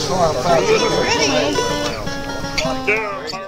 That's why I found it. Pretty.